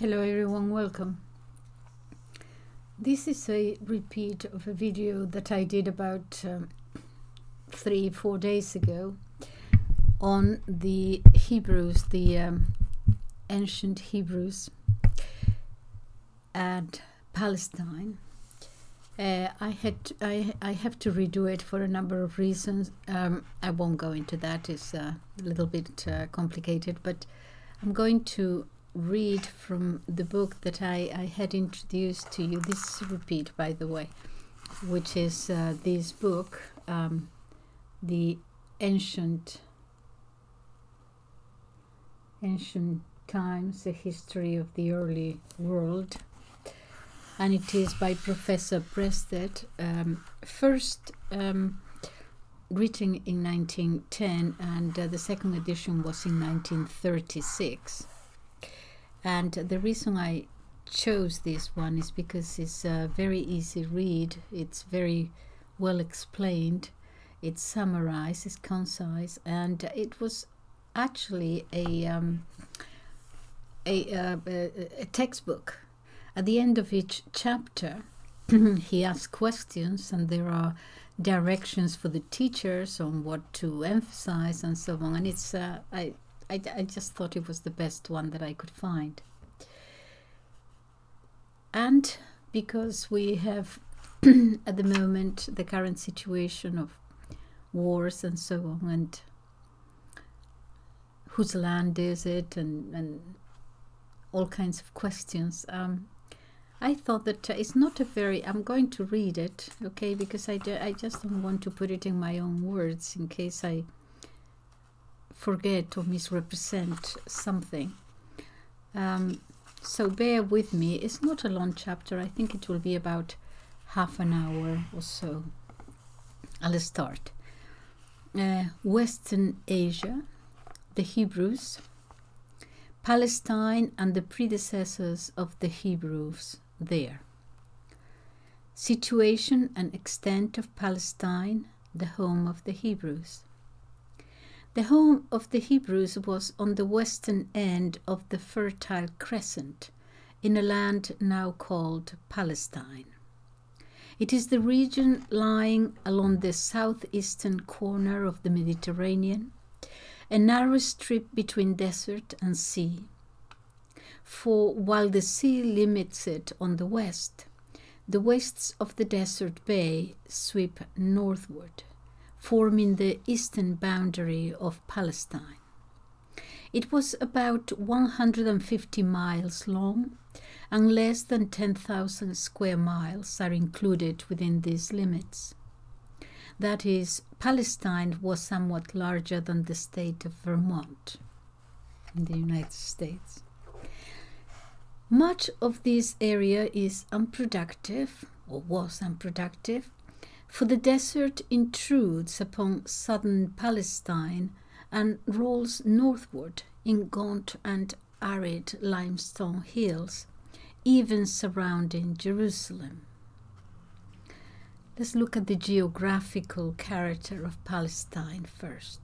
Hello everyone, welcome. This is a repeat of a video that I did about um, three, four days ago on the Hebrews, the um, ancient Hebrews and Palestine. Uh, I had I I have to redo it for a number of reasons. Um, I won't go into that; it's a little bit uh, complicated. But I'm going to read from the book that I, I had introduced to you. This repeat, by the way, which is uh, this book, um, The Ancient Ancient Times, A History of the Early World. And it is by Professor Breasted, um, first um, written in 1910, and uh, the second edition was in 1936. And the reason I chose this one is because it's a very easy read. It's very well explained. It's summarized. It's concise, and it was actually a um, a, uh, a, textbook. At the end of each chapter, he asks questions, and there are directions for the teachers on what to emphasize and so on. And it's uh, I I, I just thought it was the best one that I could find. And because we have at the moment the current situation of wars and so on, and whose land is it, and, and all kinds of questions. Um, I thought that uh, it's not a very. I'm going to read it, okay, because I, I just don't want to put it in my own words in case I forget or misrepresent something. Um, so bear with me. It's not a long chapter. I think it will be about half an hour or so. I'll start. Uh, Western Asia, the Hebrews, Palestine and the predecessors of the Hebrews there. Situation and extent of Palestine, the home of the Hebrews. The home of the Hebrews was on the western end of the Fertile Crescent, in a land now called Palestine. It is the region lying along the southeastern corner of the Mediterranean, a narrow strip between desert and sea. For while the sea limits it on the west, the wastes of the desert bay sweep northward forming the eastern boundary of Palestine. It was about 150 miles long, and less than 10,000 square miles are included within these limits. That is, Palestine was somewhat larger than the state of Vermont in the United States. Much of this area is unproductive, or was unproductive, for the desert intrudes upon southern Palestine and rolls northward in gaunt and arid limestone hills, even surrounding Jerusalem. Let's look at the geographical character of Palestine first.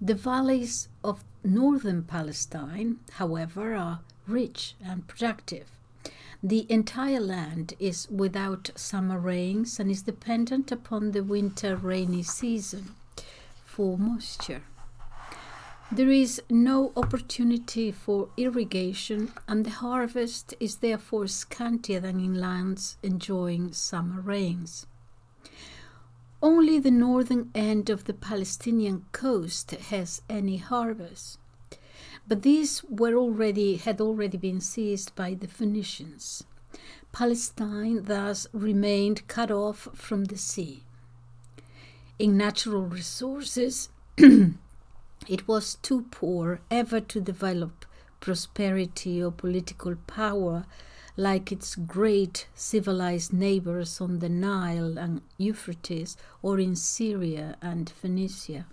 The valleys of northern Palestine, however, are rich and productive. The entire land is without summer rains and is dependent upon the winter rainy season for moisture. There is no opportunity for irrigation, and the harvest is therefore scantier than in lands enjoying summer rains. Only the northern end of the Palestinian coast has any harvest but these were already had already been seized by the Phoenicians. Palestine thus remained cut off from the sea. In natural resources, it was too poor ever to develop prosperity or political power like its great civilized neighbors on the Nile and Euphrates or in Syria and Phoenicia.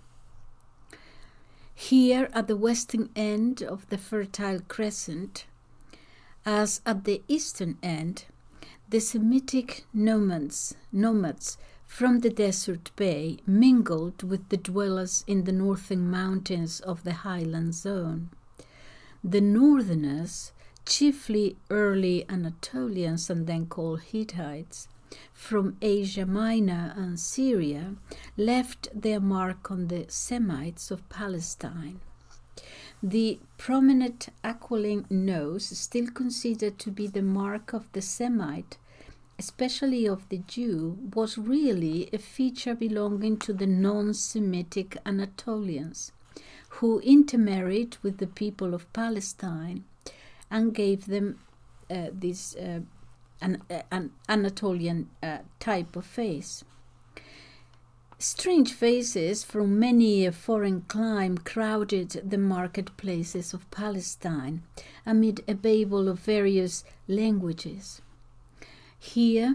Here at the western end of the Fertile Crescent, as at the eastern end, the Semitic nomads, nomads from the desert bay mingled with the dwellers in the northern mountains of the highland zone. The northerners chiefly early Anatolians and then called Hittites, from Asia Minor and Syria, left their mark on the Semites of Palestine. The prominent aquiline nose, still considered to be the mark of the Semite, especially of the Jew, was really a feature belonging to the non Semitic Anatolians, who intermarried with the people of Palestine and gave them uh, this uh, an, uh, an, Anatolian uh, type of face. Strange faces from many a foreign clime crowded the marketplaces of Palestine amid a babel of various languages. Here,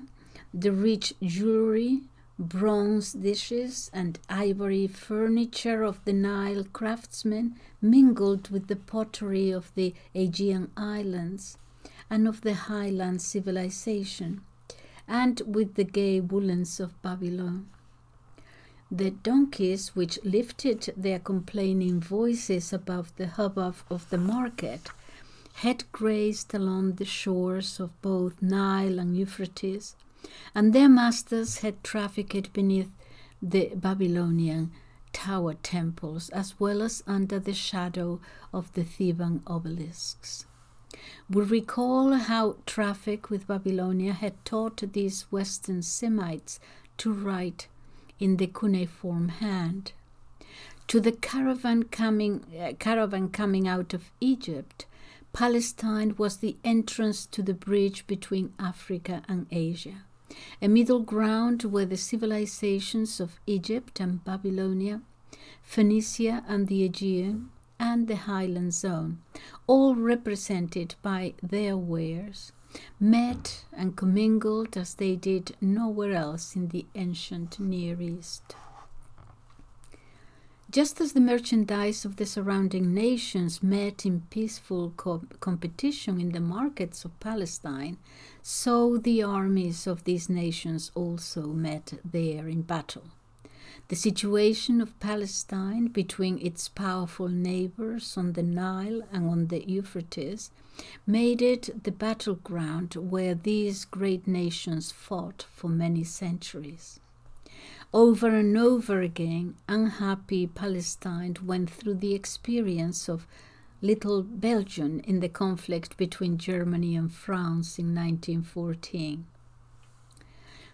the rich jewelry, bronze dishes, and ivory furniture of the Nile craftsmen mingled with the pottery of the Aegean islands and of the highland civilization, and with the gay woolens of Babylon. The donkeys, which lifted their complaining voices above the hubbub of the market, had grazed along the shores of both Nile and Euphrates, and their masters had trafficked beneath the Babylonian tower temples as well as under the shadow of the Theban obelisks. We recall how traffic with Babylonia had taught these Western Semites to write in the cuneiform hand. To the caravan coming, uh, caravan coming out of Egypt, Palestine was the entrance to the bridge between Africa and Asia, a middle ground where the civilizations of Egypt and Babylonia, Phoenicia and the Aegean, and the highland zone, all represented by their wares, met and commingled as they did nowhere else in the ancient Near East. Just as the merchandise of the surrounding nations met in peaceful co- competition in the markets of Palestine, so the armies of these nations also met there in battle. The situation of Palestine between its powerful neighbors on the Nile and on the Euphrates made it the battleground where these great nations fought for many centuries. Over and over again, unhappy Palestine went through the experience of Little Belgium in the conflict between Germany and France in 1914.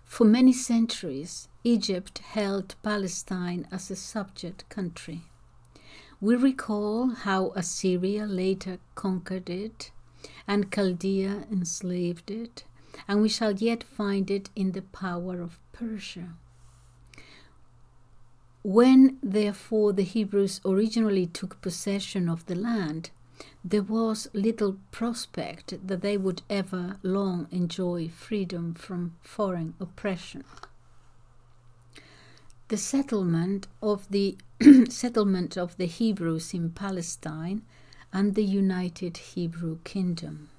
For many centuries, Egypt held Palestine as a subject country. We recall how Assyria later conquered it and Chaldea enslaved it, and we shall yet find it in the power of Persia. When, therefore, the Hebrews originally took possession of the land, there was little prospect that they would ever long enjoy freedom from foreign oppression. The settlement of the settlement of the Hebrews in Palestine and the united Hebrew kingdom.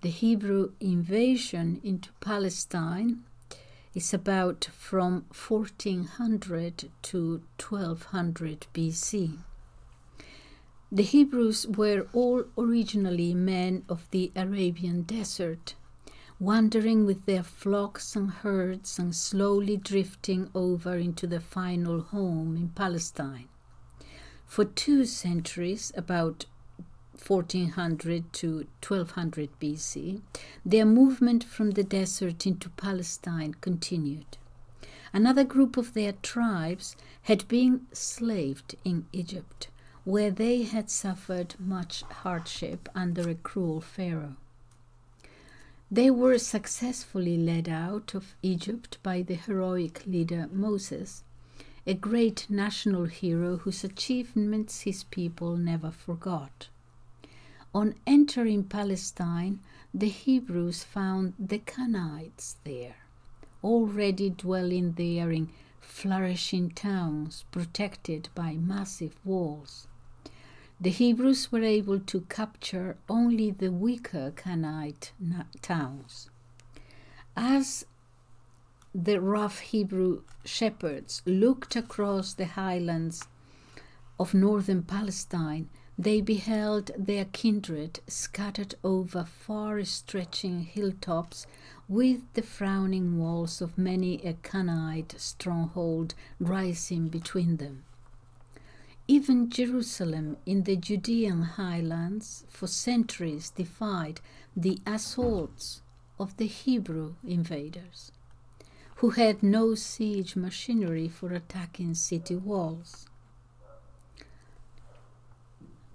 The Hebrew invasion into Palestine is about from 1400 to 1200 BC. The Hebrews were all originally men of the Arabian desert, wandering with their flocks and herds and slowly drifting over into the final home in Palestine. For two centuries, about 1400 to 1200 BC, their movement from the desert into Palestine continued. Another group of their tribes had been slaved in Egypt, where they had suffered much hardship under a cruel Pharaoh. They were successfully led out of Egypt by the heroic leader Moses, a great national hero whose achievements his people never forgot. On entering Palestine, the Hebrews found the Canaanites there, already dwelling there in flourishing towns protected by massive walls. The Hebrews were able to capture only the weaker Canaanite towns. As the rough Hebrew shepherds looked across the highlands of northern Palestine, they beheld their kindred scattered over far stretching hilltops with the frowning walls of many a Canaanite stronghold rising between them. Even Jerusalem in the Judean highlands for centuries defied the assaults of the Hebrew invaders, who had no siege machinery for attacking city walls.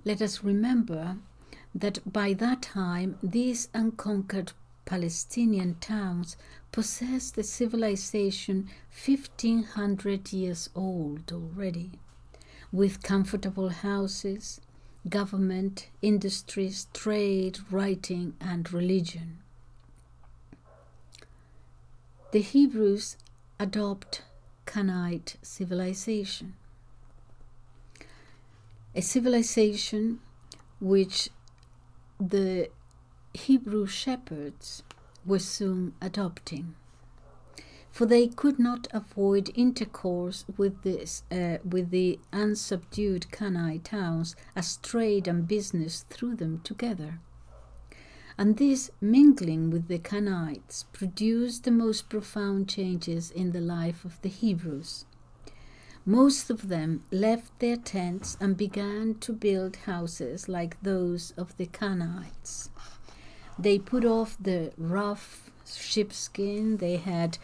Let us remember that by that time these unconquered Palestinian towns possessed a civilization 1500 years old already, with comfortable houses, government, industries, trade, writing, and religion. The Hebrews adopt Canaanite civilization, a civilization which the Hebrew shepherds were soon adopting for they could not avoid intercourse with, this, uh, with the unsubdued Canaanite towns as trade and business threw them together. And this mingling with the Canaanites produced the most profound changes in the life of the Hebrews. Most of them left their tents and began to build houses like those of the Canaanites. They put off the rough sheepskin they had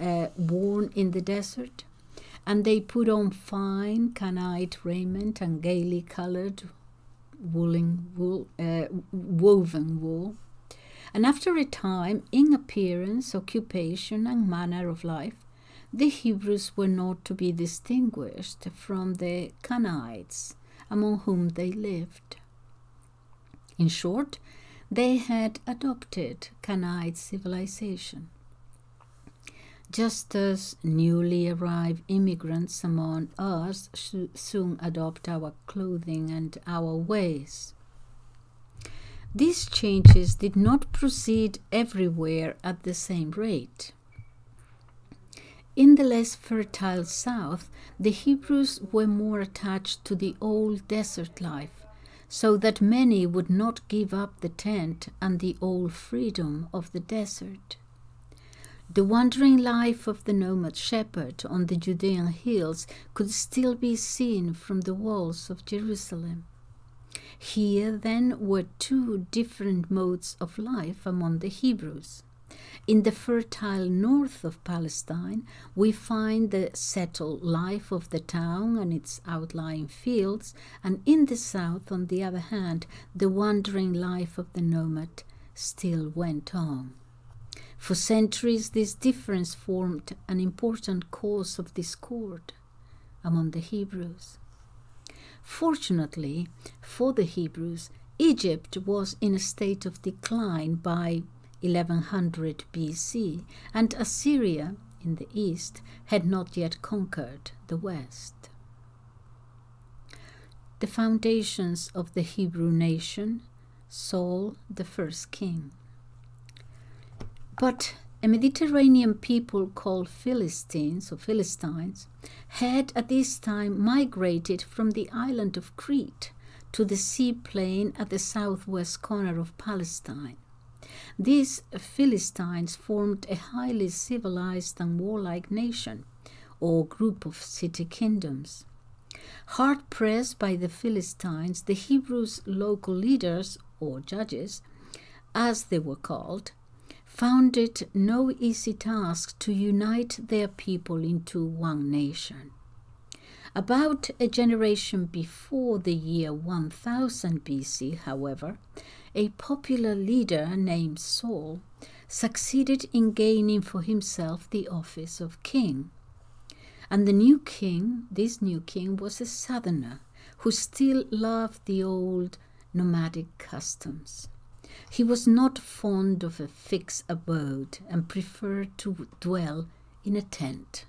uh, worn in the desert, and they put on fine Canaanite raiment and gaily colored woolen wool, uh, woven wool. And after a time, in appearance, occupation, and manner of life, the Hebrews were not to be distinguished from the Canaanites among whom they lived. In short, they had adopted Canaanite civilization just as newly arrived immigrants among us soon adopt our clothing and our ways. These changes did not proceed everywhere at the same rate. In the less fertile south, the Hebrews were more attached to the old desert life, so that many would not give up the tent and the old freedom of the desert. The wandering life of the nomad shepherd on the Judean hills could still be seen from the walls of Jerusalem. Here, then, were two different modes of life among the Hebrews. In the fertile north of Palestine, we find the settled life of the town and its outlying fields, and in the south, on the other hand, the wandering life of the nomad still went on. For centuries, this difference formed an important cause of discord among the Hebrews. Fortunately for the Hebrews, Egypt was in a state of decline by 1100 BC, and Assyria in the east had not yet conquered the west. The foundations of the Hebrew nation, Saul the first king. But a Mediterranean people called Philistines or Philistines had at this time migrated from the island of Crete to the sea plain at the southwest corner of Palestine. These Philistines formed a highly civilized and warlike nation, or group of city kingdoms. Hard pressed by the Philistines, the Hebrews' local leaders, or judges, as they were called, found it no easy task to unite their people into one nation. About a generation before the year 1000 BC, however, a popular leader named Saul succeeded in gaining for himself the office of king. And the new king, this new king, was a southerner who still loved the old nomadic customs. He was not fond of a fixed abode and preferred to dwell in a tent.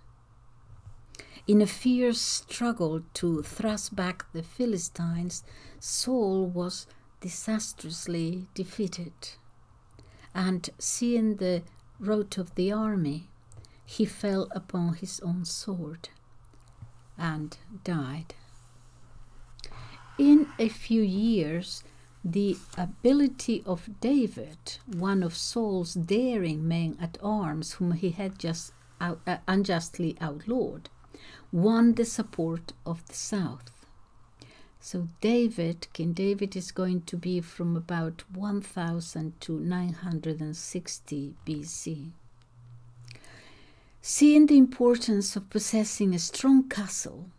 In a fierce struggle to thrust back the Philistines, Saul was disastrously defeated. And seeing the rout of the army, he fell upon his own sword and died. in a few years, the ability of David, one of Saul's daring men at arms whom he had just out, uh, unjustly outlawed, won the support of the south. So David, King David is going to be from about 1000 to 960 BC. Seeing the importance of possessing a strong castle,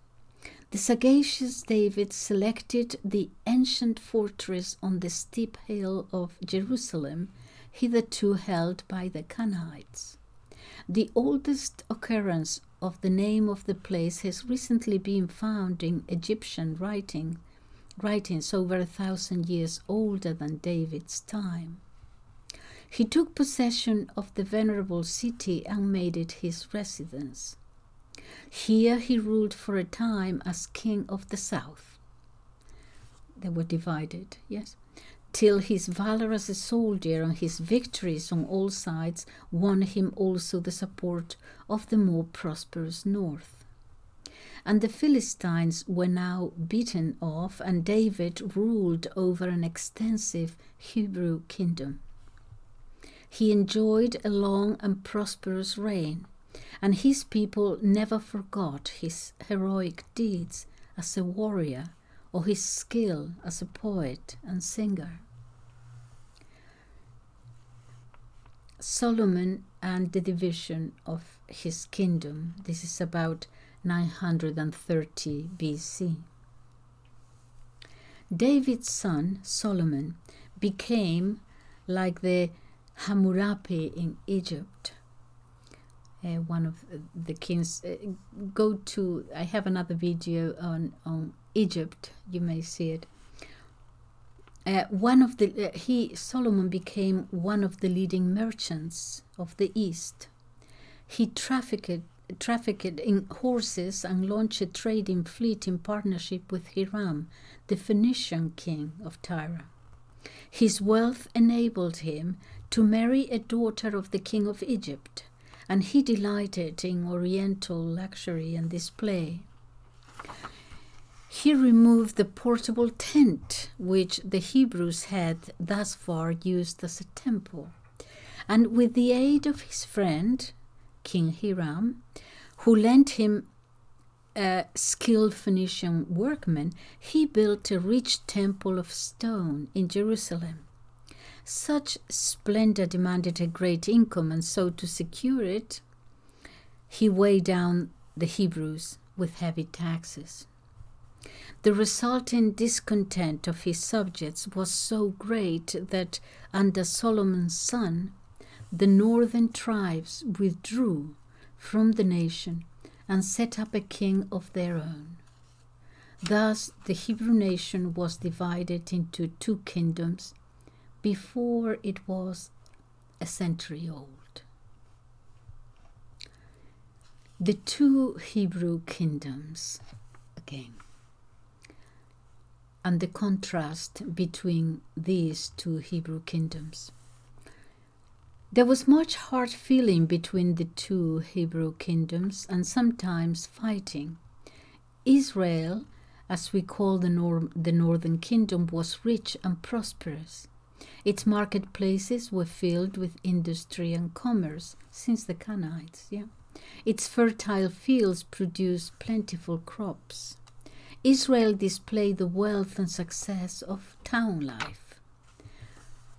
the sagacious David selected the ancient fortress on the steep hill of Jerusalem, hitherto held by the Canaanites. The oldest occurrence of the name of the place has recently been found in Egyptian writing, writings over a thousand years older than David's time. He took possession of the venerable city and made it his residence. Here he ruled for a time as king of the south. They were divided, yes till his valor as a soldier and his victories on all sides won him also the support of the more prosperous north. And the Philistines were now beaten off, and David ruled over an extensive Hebrew kingdom. He enjoyed a long and prosperous reign, and his people never forgot his heroic deeds as a warrior or his skill as a poet and singer. Solomon and the division of his kingdom. This is about 930 BC. David's son Solomon became like the Hammurabi in Egypt. Uh, one of the kings. Uh, go to. I have another video on on Egypt. You may see it. Uh, one of the uh, he Solomon became one of the leading merchants of the East. He trafficked trafficked in horses and launched a trading fleet in partnership with Hiram, the Phoenician king of Tyre. His wealth enabled him to marry a daughter of the king of Egypt, and he delighted in oriental luxury and display. He removed the portable tent which the Hebrews had thus far used as a temple, and with the aid of his friend, King Hiram, who lent him a skilled Phoenician workman, he built a rich temple of stone in Jerusalem. Such splendor demanded a great income, and so to secure it, he weighed down the Hebrews with heavy taxes. The resulting discontent of his subjects was so great that under Solomon's son, the northern tribes withdrew from the nation and set up a king of their own. Thus, the Hebrew nation was divided into two kingdoms before it was a century old. The two Hebrew kingdoms again and the contrast between these two Hebrew kingdoms. There was much hard feeling between the two Hebrew kingdoms and sometimes fighting. Israel, as we call the, nor- the northern kingdom, was rich and prosperous. Its marketplaces were filled with industry and commerce since the Canaanites. Yeah. Its fertile fields produced plentiful crops. Israel displayed the wealth and success of town life.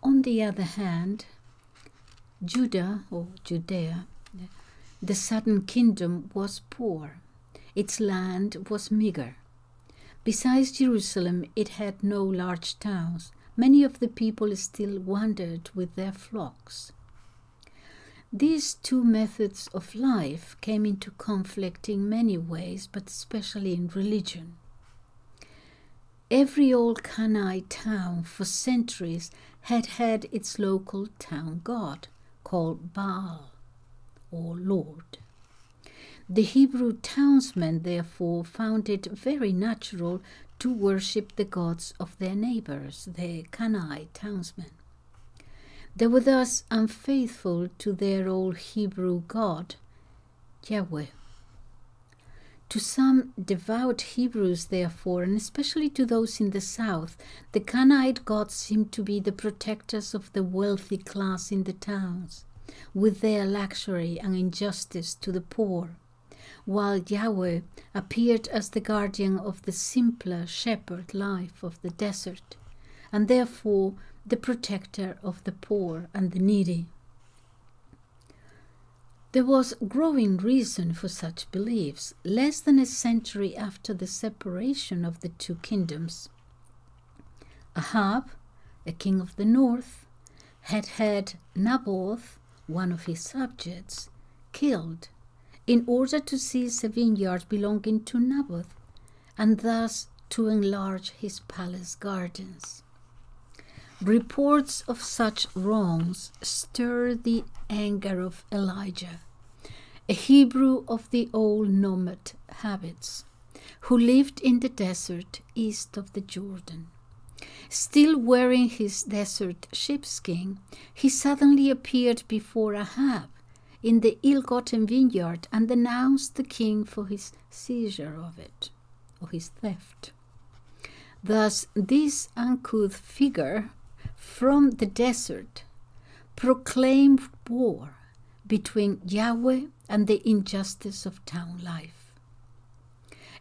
On the other hand, Judah or Judea, the southern kingdom was poor. Its land was meager. Besides Jerusalem, it had no large towns. Many of the people still wandered with their flocks. These two methods of life came into conflict in many ways, but especially in religion. Every old Canaanite town for centuries had had its local town god called Baal or Lord. The Hebrew townsmen therefore found it very natural to worship the gods of their neighbors, the Canaanite townsmen. They were thus unfaithful to their old Hebrew God, Yahweh. To some devout Hebrews, therefore, and especially to those in the south, the Canaanite gods seemed to be the protectors of the wealthy class in the towns, with their luxury and injustice to the poor, while Yahweh appeared as the guardian of the simpler shepherd life of the desert, and therefore the protector of the poor and the needy. There was growing reason for such beliefs less than a century after the separation of the two kingdoms. Ahab, a king of the north, had had Naboth, one of his subjects, killed in order to seize a vineyard belonging to Naboth and thus to enlarge his palace gardens. Reports of such wrongs stir the anger of Elijah, a Hebrew of the old nomad habits, who lived in the desert east of the Jordan. Still wearing his desert sheepskin, he suddenly appeared before Ahab in the ill gotten vineyard and denounced the king for his seizure of it, or his theft. Thus, this uncouth figure from the desert proclaimed war between Yahweh and the injustice of town life.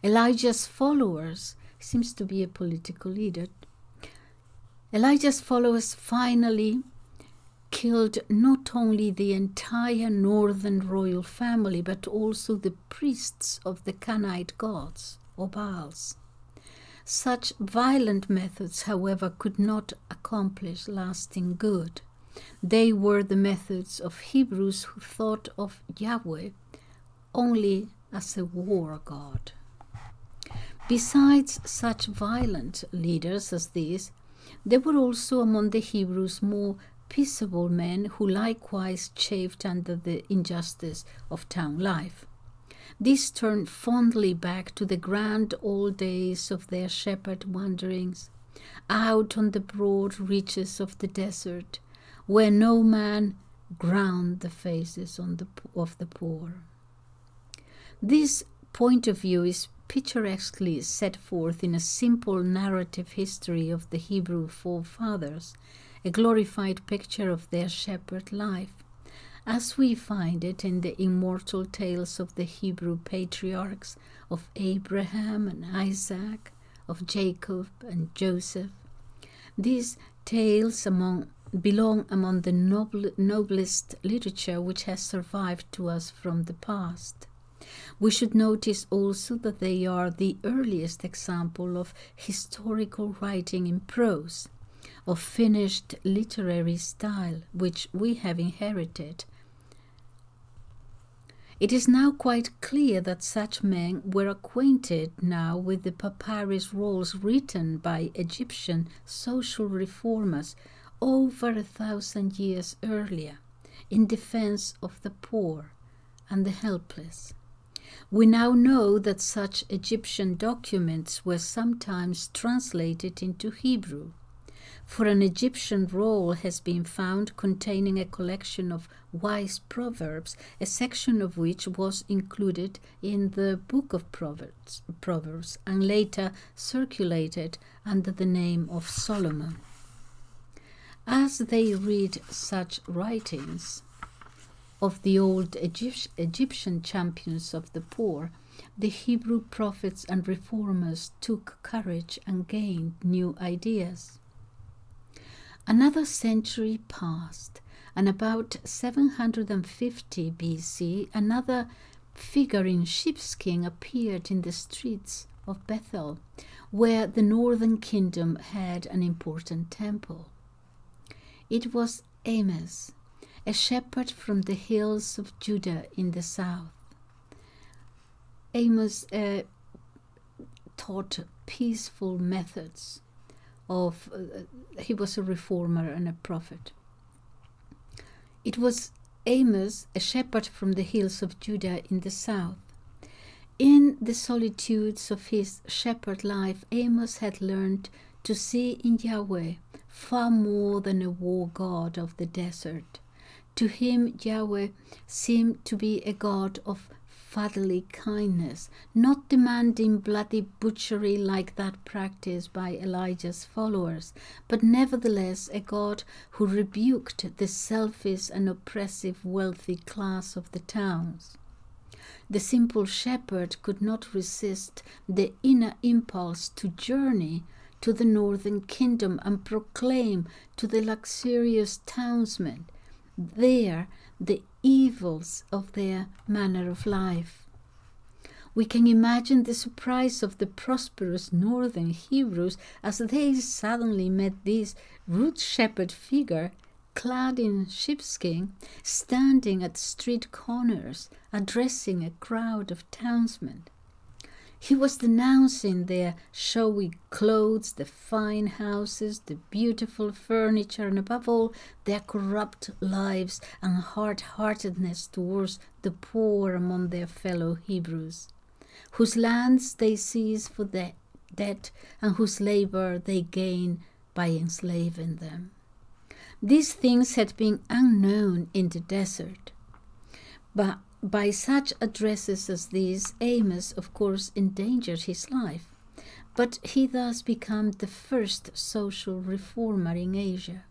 Elijah's followers seems to be a political leader. Elijah's followers finally killed not only the entire northern royal family but also the priests of the Canaanite gods or Baals. Such violent methods, however, could not accomplish lasting good. They were the methods of Hebrews who thought of Yahweh only as a war god. Besides such violent leaders as these, there were also among the Hebrews more peaceable men who likewise chafed under the injustice of town life. These turned fondly back to the grand old days of their shepherd wanderings, out on the broad reaches of the desert, where no man ground the faces on the, of the poor. This point of view is picturesquely set forth in a simple narrative history of the Hebrew forefathers, a glorified picture of their shepherd life as we find it in the immortal tales of the Hebrew patriarchs of Abraham and Isaac, of Jacob and Joseph. These tales among, belong among the noble, noblest literature which has survived to us from the past. We should notice also that they are the earliest example of historical writing in prose, of finished literary style which we have inherited it is now quite clear that such men were acquainted now with the papyrus rolls written by Egyptian social reformers over a thousand years earlier in defense of the poor and the helpless. We now know that such Egyptian documents were sometimes translated into Hebrew for an Egyptian roll has been found containing a collection of wise proverbs, a section of which was included in the Book of Proverbs, Proverbs and later circulated under the name of Solomon. As they read such writings of the old Egyptian champions of the poor, the Hebrew prophets and reformers took courage and gained new ideas. Another century passed, and about 750 BC, another figure in sheepskin appeared in the streets of Bethel, where the northern kingdom had an important temple. It was Amos, a shepherd from the hills of Judah in the south. Amos uh, taught peaceful methods of uh, he was a reformer and a prophet. It was Amos, a shepherd from the hills of Judah in the south. In the solitudes of his shepherd life, Amos had learned to see in Yahweh far more than a war god of the desert. To him, Yahweh seemed to be a god of fatherly kindness, not demanding bloody butchery like that practiced by Elijah's followers, but nevertheless a God who rebuked the selfish and oppressive wealthy class of the towns. The simple shepherd could not resist the inner impulse to journey to the northern kingdom and proclaim to the luxurious townsmen there the evils of their manner of life. We can imagine the surprise of the prosperous northern Hebrews as they suddenly met this rude shepherd figure clad in sheepskin, standing at street corners, addressing a crowd of townsmen. He was denouncing their showy clothes, the fine houses, the beautiful furniture, and above all, their corrupt lives and hard heartedness towards the poor among their fellow Hebrews, whose lands they seize for the debt and whose labor they gain by enslaving them. These things had been unknown in the desert, but by such addresses as these, Amos, of course, endangered his life, but he thus became the first social reformer in Asia.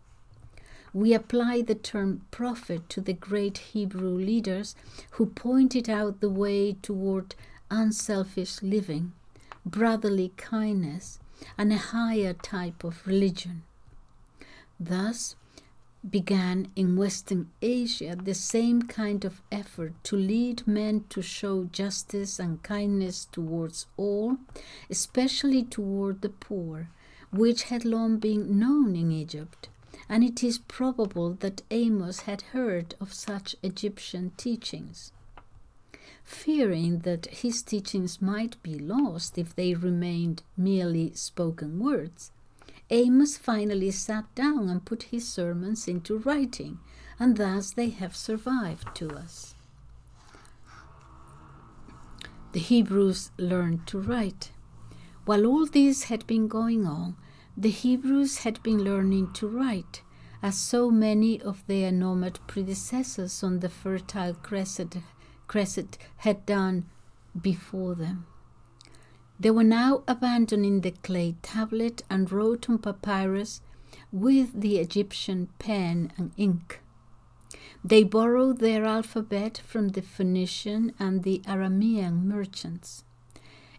We apply the term prophet to the great Hebrew leaders who pointed out the way toward unselfish living, brotherly kindness, and a higher type of religion. Thus, began in Western Asia the same kind of effort to lead men to show justice and kindness towards all, especially toward the poor, which had long been known in Egypt. And it is probable that Amos had heard of such Egyptian teachings. Fearing that his teachings might be lost if they remained merely spoken words, Amos finally sat down and put his sermons into writing, and thus they have survived to us. The Hebrews learned to write. While all this had been going on, the Hebrews had been learning to write, as so many of their nomad predecessors on the Fertile Crescent, Crescent had done before them. They were now abandoning the clay tablet and wrote on papyrus with the Egyptian pen and ink. They borrowed their alphabet from the Phoenician and the Aramean merchants.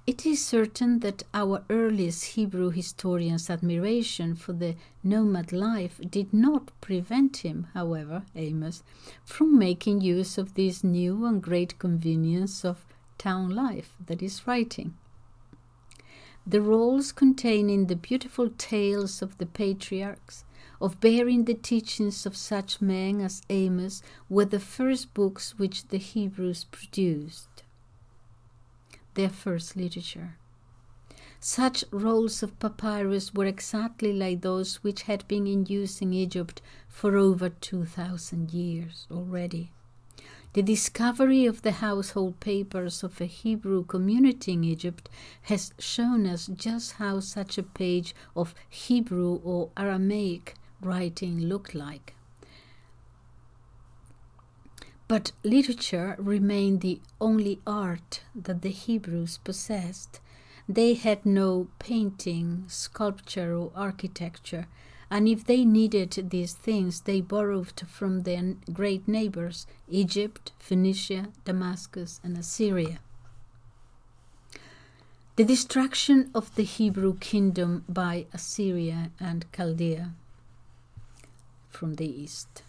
It is certain that our earliest Hebrew historian's admiration for the nomad life did not prevent him, however, Amos, from making use of this new and great convenience of town life, that is, writing. The rolls containing the beautiful tales of the patriarchs, of bearing the teachings of such men as Amos, were the first books which the Hebrews produced, their first literature. Such rolls of papyrus were exactly like those which had been in use in Egypt for over 2,000 years already. The discovery of the household papers of a Hebrew community in Egypt has shown us just how such a page of Hebrew or Aramaic writing looked like. But literature remained the only art that the Hebrews possessed. They had no painting, sculpture, or architecture, and if they needed these things, they borrowed from their great neighbors Egypt, Phoenicia, Damascus, and Assyria. The destruction of the Hebrew kingdom by Assyria and Chaldea from the east.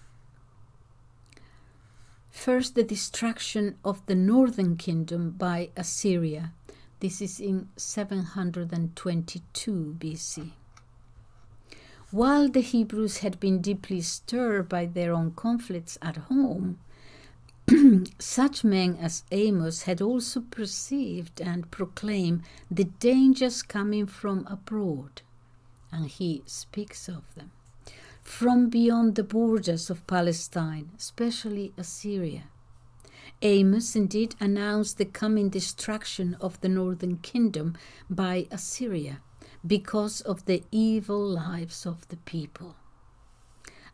First, the destruction of the northern kingdom by Assyria. This is in 722 BC. While the Hebrews had been deeply stirred by their own conflicts at home, such men as Amos had also perceived and proclaimed the dangers coming from abroad, and he speaks of them, from beyond the borders of Palestine, especially Assyria. Amos indeed announced the coming destruction of the northern kingdom by Assyria because of the evil lives of the people.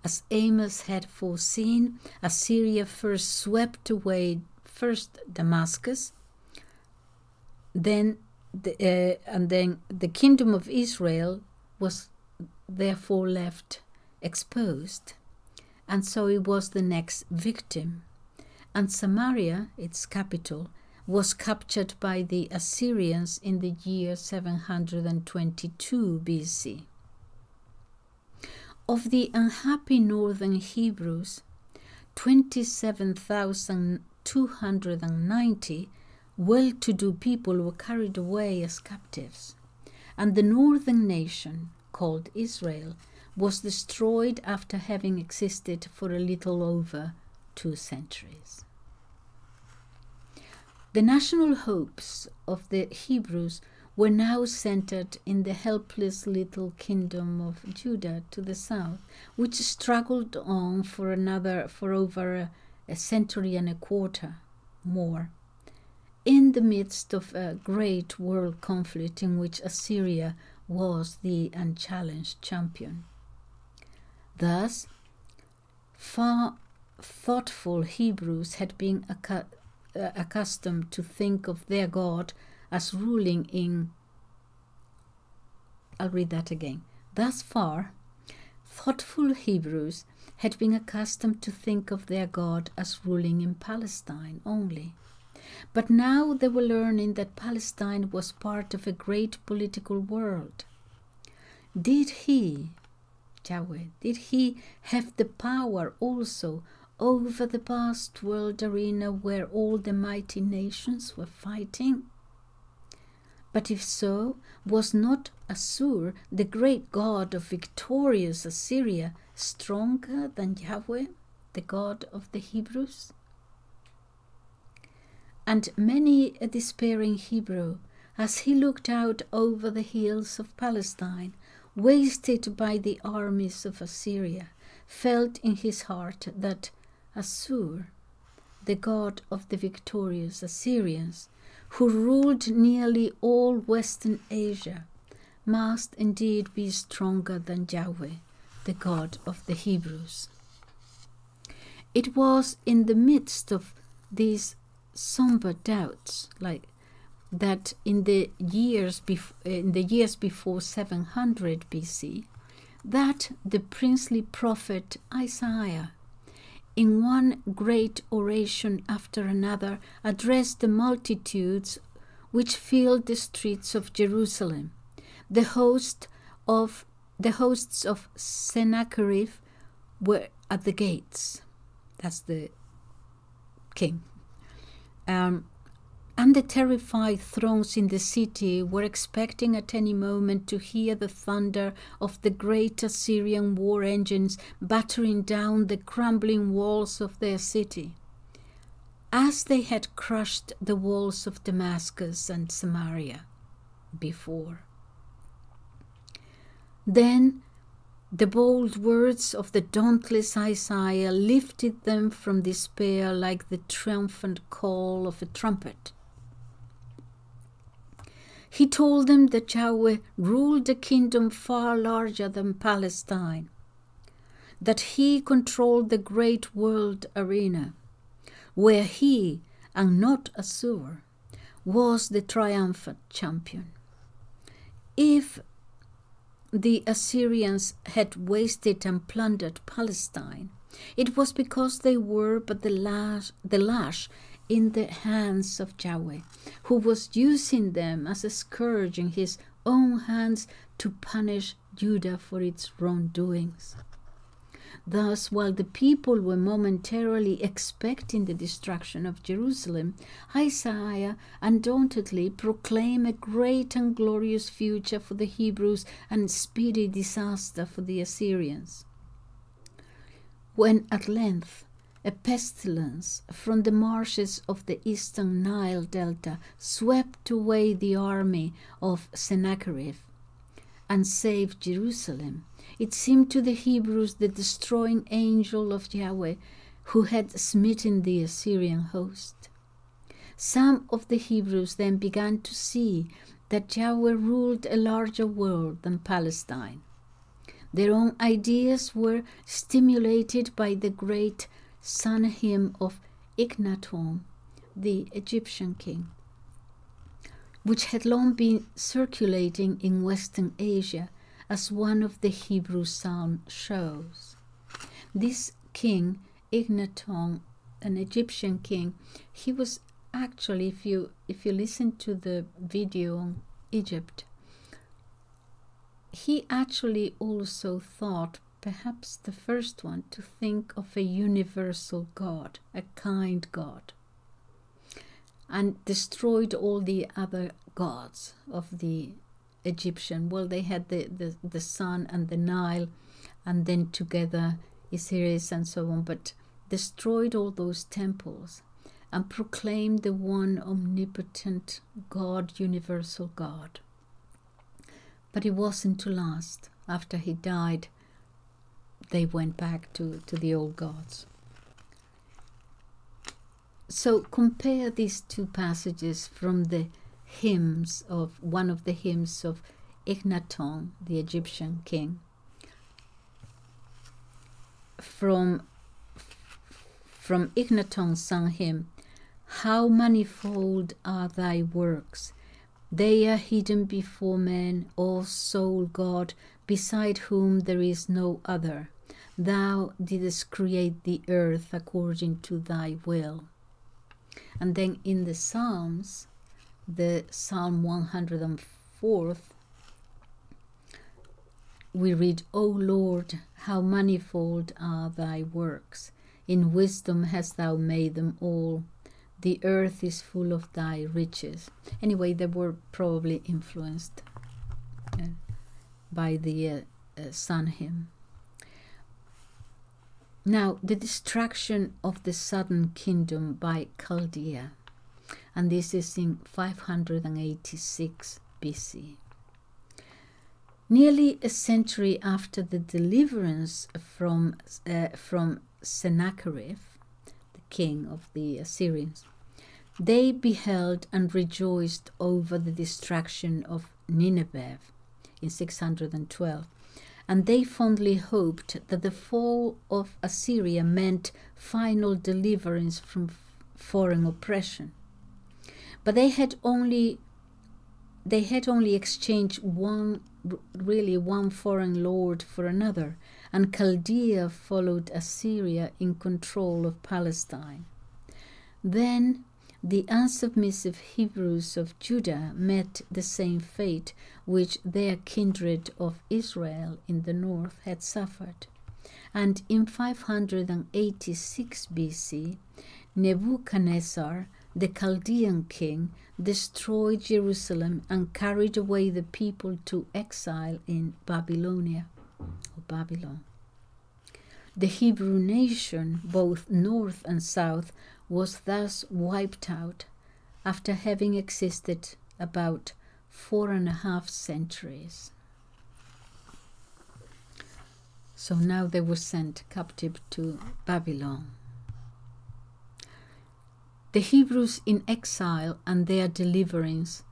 As Amos had foreseen, Assyria first swept away first Damascus, then the, uh, and then the kingdom of Israel was therefore left exposed, and so it was the next victim. And Samaria, its capital, was captured by the Assyrians in the year 722 BC. Of the unhappy northern Hebrews, 27,290 well to do people were carried away as captives, and the northern nation, called Israel, was destroyed after having existed for a little over two centuries. The national hopes of the Hebrews were now centered in the helpless little kingdom of Judah to the south, which struggled on for another for over a, a century and a quarter more in the midst of a great world conflict in which Assyria was the unchallenged champion. Thus, far thoughtful Hebrews had been uh, accustomed to think of their God as ruling in. I'll read that again. Thus far, thoughtful Hebrews had been accustomed to think of their God as ruling in Palestine only. But now they were learning that Palestine was part of a great political world. Did he, Yahweh, did he have the power also over the vast world arena where all the mighty nations were fighting? But if so, was not Assur, the great god of victorious Assyria, stronger than Yahweh, the God of the Hebrews? And many a despairing Hebrew, as he looked out over the hills of Palestine, wasted by the armies of Assyria, felt in his heart that Assur, the god of the victorious Assyrians, who ruled nearly all Western Asia, must indeed be stronger than Yahweh, the God of the Hebrews. It was in the midst of these somber doubts, like that in the years bef- in the years before 700 BC, that the princely prophet Isaiah in one great oration after another, addressed the multitudes which filled the streets of Jerusalem. The host of the hosts of Sennacherib were at the gates. That's the king. Um, and the terrified throngs in the city were expecting at any moment to hear the thunder of the great Assyrian war engines battering down the crumbling walls of their city, as they had crushed the walls of Damascus and Samaria before. Then the bold words of the dauntless Isaiah lifted them from despair like the triumphant call of a trumpet. He told them that Yahweh ruled a kingdom far larger than Palestine, that he controlled the great world arena, where he, and not Assur, was the triumphant champion. If the Assyrians had wasted and plundered Palestine, it was because they were but the lash, the lash in the hands of Yahweh, who was using them as a scourge in his own hands to punish Judah for its wrongdoings. Thus, while the people were momentarily expecting the destruction of Jerusalem, Isaiah undauntedly proclaimed a great and glorious future for the Hebrews and speedy disaster for the Assyrians. When at length a pestilence from the marshes of the eastern Nile delta swept away the army of Sennacherib and saved Jerusalem. It seemed to the Hebrews the destroying angel of Yahweh who had smitten the Assyrian host. Some of the Hebrews then began to see that Yahweh ruled a larger world than Palestine. Their own ideas were stimulated by the great sun hymn of Ikhnaton, the Egyptian king, which had long been circulating in Western Asia as one of the Hebrew psalm shows. This king, Ikhnaton, an Egyptian king, he was actually if you if you listen to the video on Egypt, he actually also thought perhaps the first one to think of a universal God, a kind God, and destroyed all the other gods of the Egyptian. Well, they had the, the, the sun and the Nile, and then together Osiris and so on, but destroyed all those temples and proclaimed the one omnipotent God, universal God. But it wasn't to last. After he died, they went back to, to the old gods. So compare these two passages from the hymns of one of the hymns of Ikhnaton, the Egyptian king, from from Ikhnaton's sung hymn, How manifold are thy works! They are hidden before men, O sole God, beside whom there is no other. Thou didst create the earth according to thy will. And then in the Psalms, the Psalm 104th, we read, O Lord, how manifold are thy works! In wisdom hast thou made them all. The earth is full of thy riches. Anyway, they were probably influenced uh, by the uh, uh, sun hymn. Now, the destruction of the southern kingdom by Chaldea, and this is in 586 BC. Nearly a century after the deliverance from, uh, from Sennacherib, the king of the Assyrians, they beheld and rejoiced over the destruction of Nineveh in 612 and they fondly hoped that the fall of Assyria meant final deliverance from foreign oppression. But they had only they had only exchanged one really one foreign lord for another, and Chaldea followed Assyria in control of Palestine. Then the unsubmissive Hebrews of Judah met the same fate which their kindred of Israel in the north had suffered. And in 586 BC, Nebuchadnezzar, the Chaldean king, destroyed Jerusalem and carried away the people to exile in Babylonia or Babylon. The Hebrew nation, both north and south, was thus wiped out after having existed about four and a half centuries. So now they were sent captive to Babylon. The Hebrews in exile and their deliverance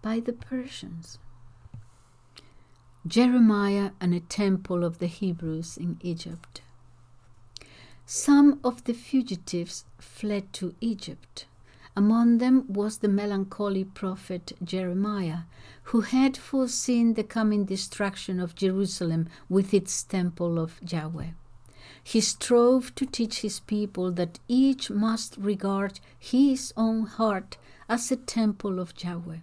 by the Persians. Jeremiah and a temple of the Hebrews in Egypt. Some of the fugitives fled to Egypt. Among them was the melancholy prophet Jeremiah, who had foreseen the coming destruction of Jerusalem with its temple of Yahweh. He strove to teach his people that each must regard his own heart as a temple of Yahweh,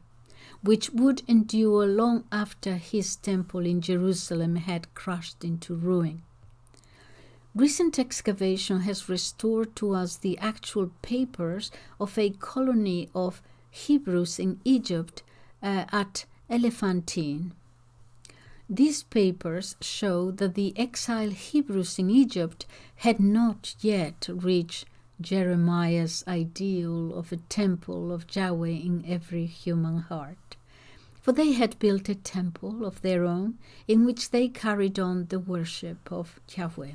which would endure long after his temple in Jerusalem had crushed into ruin. Recent excavation has restored to us the actual papers of a colony of Hebrews in Egypt uh, at Elephantine. These papers show that the exiled Hebrews in Egypt had not yet reached Jeremiah's ideal of a temple of Yahweh in every human heart. For they had built a temple of their own in which they carried on the worship of Yahweh.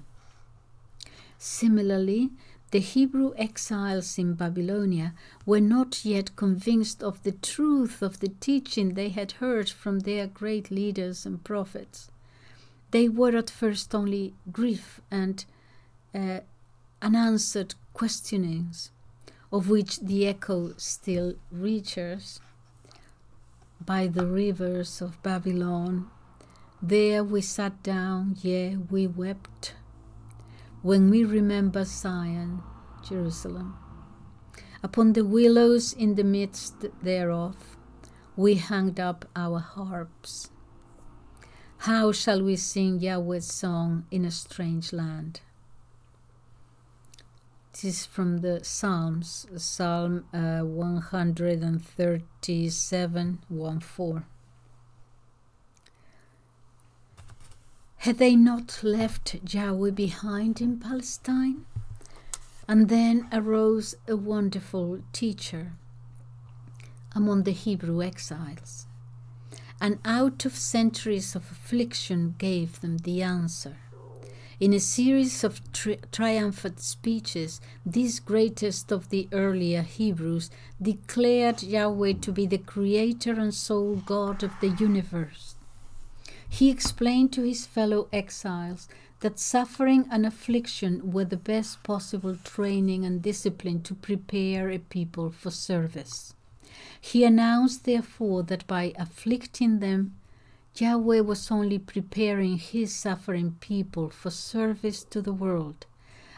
Similarly, the Hebrew exiles in Babylonia were not yet convinced of the truth of the teaching they had heard from their great leaders and prophets. They were at first only grief and uh, unanswered questionings of which the echo still reaches, by the rivers of Babylon. There we sat down, yea, we wept, when we remember Zion, Jerusalem. Upon the willows in the midst thereof, we hanged up our harps. How shall we sing Yahweh's song in a strange land? This is from the Psalms, Psalm uh, 137, 1 4. Had they not left Yahweh behind in Palestine? And then arose a wonderful teacher among the Hebrew exiles, and out of centuries of affliction gave them the answer. In a series of tri triumphant speeches, this greatest of the earlier Hebrews declared Yahweh to be the creator and sole God of the universe. He explained to his fellow exiles that suffering and affliction were the best possible training and discipline to prepare a people for service. He announced, therefore, that by afflicting them, Yahweh was only preparing his suffering people for service to the world,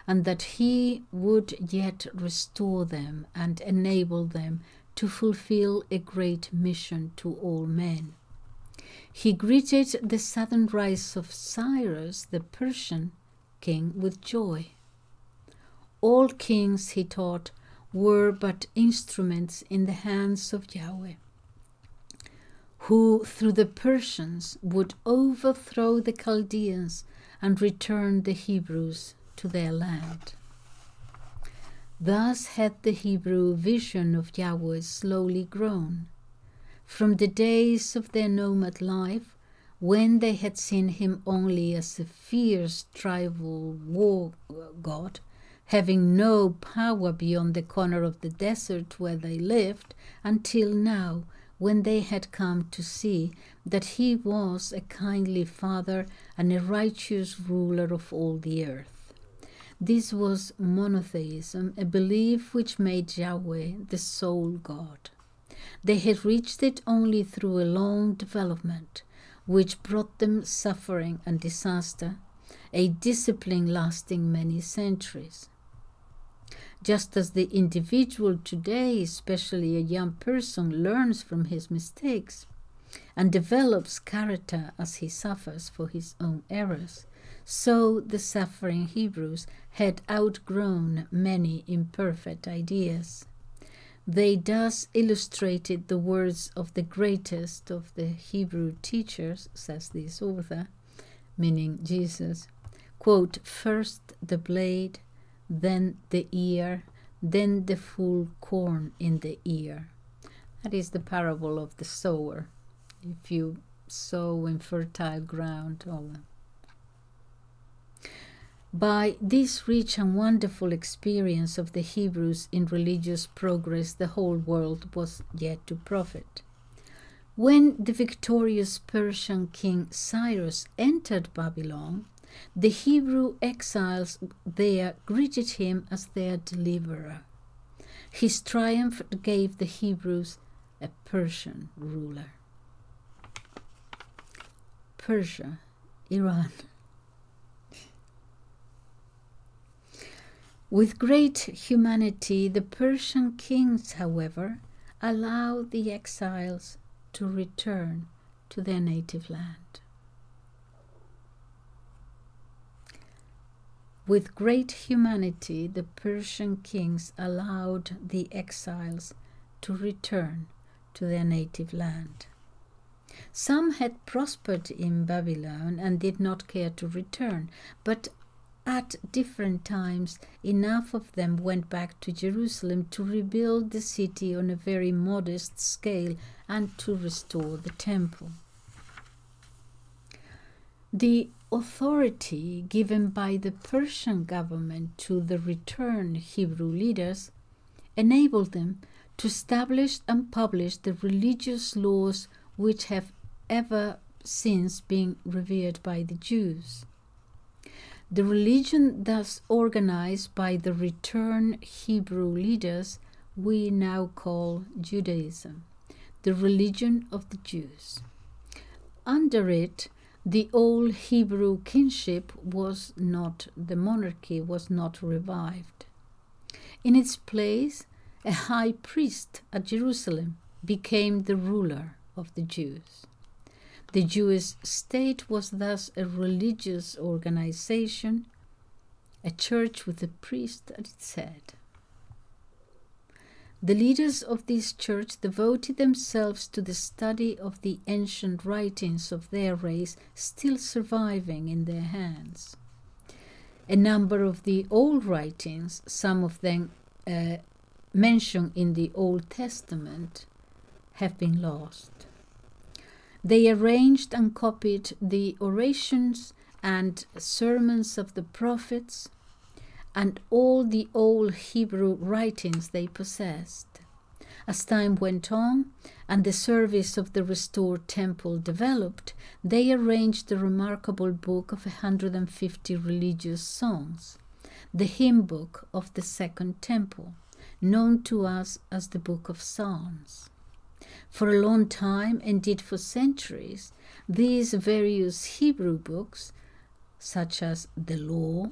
and that he would yet restore them and enable them to fulfill a great mission to all men. He greeted the sudden rise of Cyrus, the Persian king, with joy. All kings, he taught, were but instruments in the hands of Yahweh who through the Persians would overthrow the Chaldeans and return the Hebrews to their land. Thus had the Hebrew vision of Yahweh slowly grown. From the days of their nomad life, when they had seen him only as a fierce tribal war god, having no power beyond the corner of the desert where they lived, until now, when they had come to see that he was a kindly father and a righteous ruler of all the earth. This was monotheism, a belief which made Yahweh the sole God. They had reached it only through a long development, which brought them suffering and disaster, a discipline lasting many centuries just as the individual today, especially a young person, learns from his mistakes and develops character as he suffers for his own errors, so the suffering Hebrews had outgrown many imperfect ideas. They thus illustrated the words of the greatest of the Hebrew teachers, says this author, meaning Jesus. Quote, first the blade, then the ear, then the full corn in the ear. That is the parable of the sower. If you sow in fertile ground, all by this rich and wonderful experience of the Hebrews in religious progress, the whole world was yet to profit. When the victorious Persian king Cyrus entered Babylon, the Hebrew exiles there greeted him as their deliverer. His triumph gave the Hebrews a Persian ruler. Persia, Iran. With great humanity, the Persian kings, however, allowed the exiles to return to their native land. With great humanity, the Persian kings allowed the exiles to return to their native land. Some had prospered in Babylon and did not care to return, but at different times enough of them went back to Jerusalem to rebuild the city on a very modest scale and to restore the temple. The authority given by the Persian government to the returned Hebrew leaders enabled them to establish and publish the religious laws which have ever since been revered by the Jews. The religion thus organized by the returned Hebrew leaders we now call Judaism, the religion of the Jews. Under it, the old Hebrew kingship was not, the monarchy was not revived. In its place, a high priest at Jerusalem became the ruler of the Jews. The Jewish state was thus a religious organization, a church with a priest at its head. The leaders of this church devoted themselves to the study of the ancient writings of their race still surviving in their hands. A number of the old writings, some of them uh, mentioned in the Old Testament, have been lost. They arranged and copied the orations and sermons of the prophets and all the old Hebrew writings they possessed. As time went on and the service of the restored temple developed, they arranged the remarkable book of 150 religious songs, the hymn book of the Second Temple, known to us as the Book of Psalms. For a long time, indeed for centuries, these various Hebrew books, such as the Law,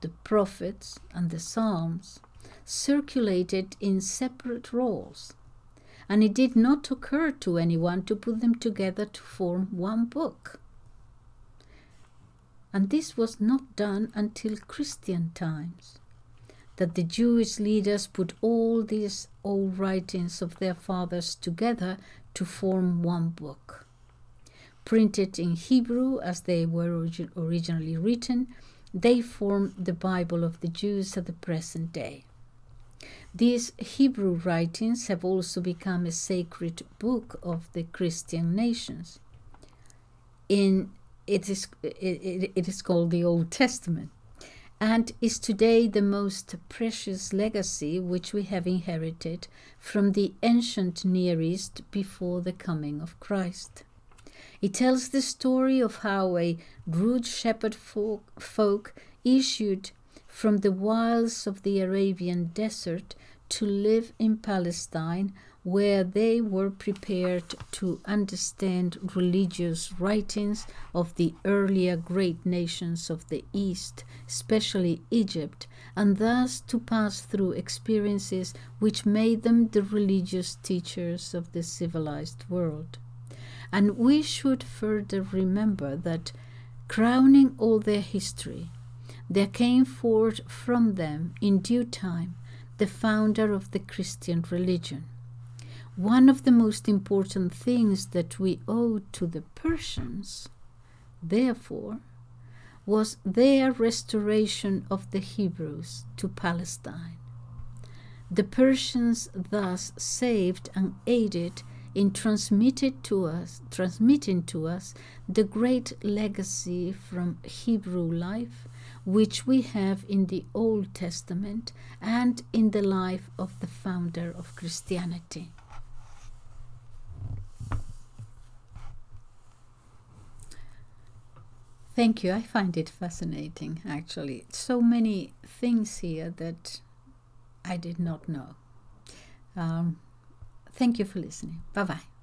the Prophets, and the Psalms, circulated in separate rolls, and it did not occur to anyone to put them together to form one book. And this was not done until Christian times that the Jewish leaders put all these old writings of their fathers together to form one book. Printed in Hebrew as they were originally written, they form the Bible of the Jews at the present day. These Hebrew writings have also become a sacred book of the Christian nations. In it is it, it is called the Old Testament and is today the most precious legacy which we have inherited from the ancient Near East before the coming of Christ. It tells the story of how a rude shepherd folk, folk issued from the wilds of the Arabian desert to live in Palestine where they were prepared to understand religious writings of the earlier great nations of the East, especially Egypt, and thus to pass through experiences which made them the religious teachers of the civilized world. And we should further remember that, crowning all their history, there came forth from them in due time the founder of the Christian religion one of the most important things that we owe to the Persians, therefore, was their restoration of the Hebrews to Palestine. The Persians thus saved and aided in transmitted to us, transmitting to us the great legacy from Hebrew life, which we have in the Old Testament and in the life of the founder of Christianity. Thank you. I find it fascinating, actually. So many things here that I did not know. Um, thank you for listening. Bye bye.